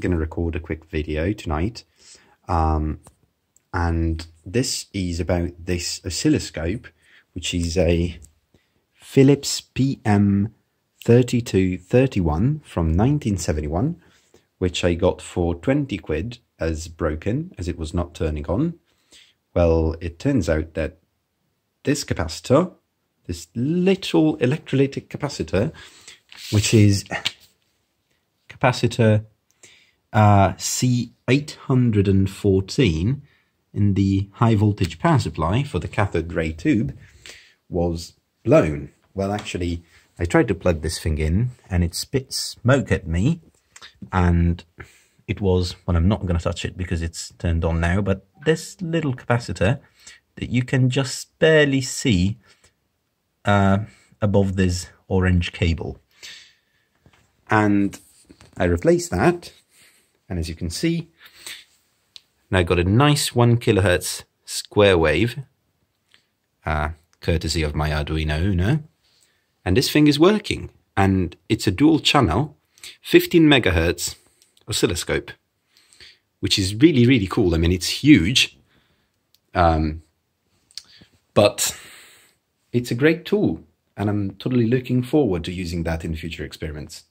going to record a quick video tonight. Um, and this is about this oscilloscope, which is a Philips PM3231 from 1971, which I got for 20 quid as broken, as it was not turning on. Well, it turns out that this capacitor, this little electrolytic capacitor, which is capacitor uh, C814 in the high voltage power supply for the cathode ray tube was blown. Well, actually, I tried to plug this thing in and it spit smoke at me and it was, well, I'm not going to touch it because it's turned on now, but this little capacitor that you can just barely see uh, above this orange cable. And I replaced that, and as you can see, now got a nice 1 kilohertz square wave, uh, courtesy of my Arduino Uno, and this thing is working, and it's a dual channel, 15 megahertz oscilloscope, which is really, really cool. I mean, it's huge, um, but it's a great tool, and I'm totally looking forward to using that in future experiments.